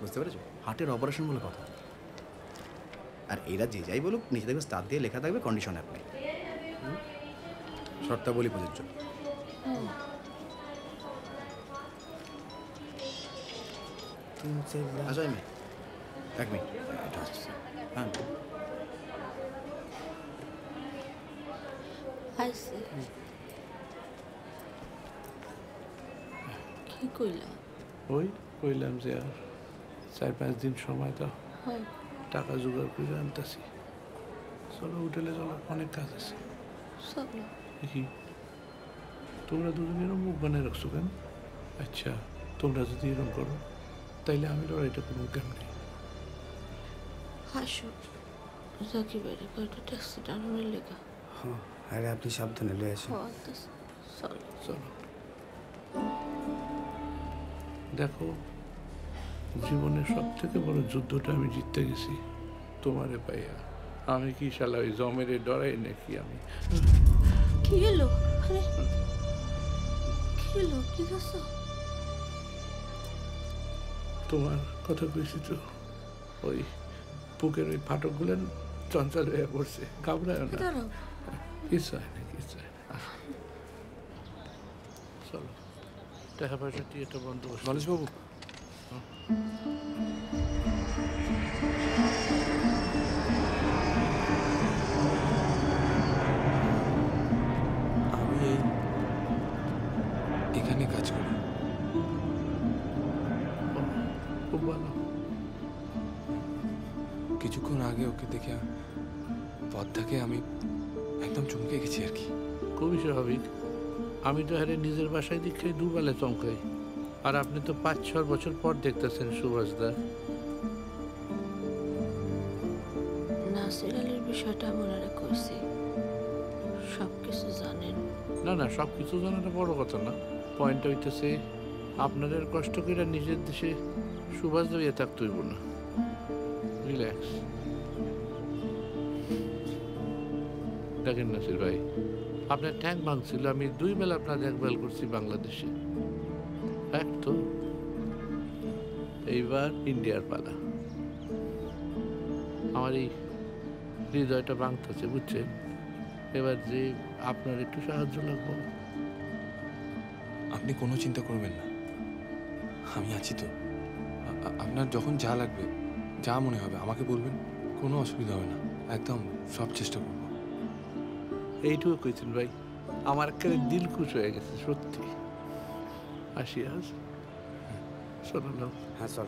বুঝতে পেরেছ? হার্টের অপারেশন বলে কথা। আর এরা যে যাই বলুক নিচে দেখবে স্টার দিয়ে লেখা থাকবে কন্ডিশন অ্যাপ্লাই শর্তাবলী প্রযোজ্য। আসো আমি এক মিনিট। হ্যাঁ। কি কইলা? ওই কইলাম যে আর চার পাঁচ দিন সময় দাও। হয়। টাকা জোগাড় করে আনতেছি। চলো হোটেলে চলো অনেক কাজ আছে। দেখি। তোমরা দুজনেরও মুখ বানিয়ে রাখছো কেন? আচ্ছা তোমরা যদি এরকম করো তাইলে আমি লড়াইটা কোনো কেমনি? হাসো। কয়টা ট্যাক্সি টানানোর লেগা? হ্যাঁ আরে আপনি সাবধানে লয়ে আসেন। হওয়া চলো। চলো। দেখো জীবনের সব থেকে বড় যুদ্ধটা আমি জিততে গেছি। তোমারে পাইয়া। আমি কি শালা ওই জমেরে ডরাই নাকি আমি? কি হলো? আরে কি হলো? ঠিক আছে তোমার কথা কইছি তো ওই বুকের ওই ফাটকগুলো চঞ্চল হয়ে পড়ছে। ঘাবড়ায় না। কিছু হয় না কিছু হয় না। চলো। টাকা পয়সা দিয়ে এটা বন্ধ করছি। এখানে কাজ করি। খুব ভালো। কিছুক্ষণ আগে ওকে দেখে পদ্মাকে আমি একদম চমকে গেছি আর কি। খুবই স্বাভাবিক। আমি তো হারে নিজের বাসায় দেখে দুবেলা চমকাই। আর আপনি তো পাঁচ ছ বছর পর দেখতেছেন সুভাষদা নাসির আলীর বিষয়টা কইছি সব কিছু জানেন। না না সব কিছু জানাটা বড় কথা না। পয়েন্ট হইতেছে, আপনাদের কষ্ট করে নিজের দেশে সুভাষ দইয়ে থাকতে হইব না। রিল্যাক্স দেখেন নাসির ভাই, আপনার ট্যাঙ্ক ভাঙছিল, আমি দুই বেলা আপনার দেখভাল করছি বাংলাদেশে। তো? এইবার ইন্ডিয়ার পালা। আমার এই হৃদয়টা ভাঙতেছে, বুঝছেন? এবার যে আপনার একটু সাহায্য লাগবে। আপনি কোনো চিন্তা করবেন না। আমি আছি তো। আপনার যখন যা লাগবে যা মনে হবে আমাকে বলবেন কোনো অসুবিধা হবে না। একদম সব চেষ্টা করব। এইটুকু কইছেন ভাই আমার একেবারে দিল খুশ হয়ে গেছে সত্যি। আসি আজ। শোনালাম হ্যাঁ চল।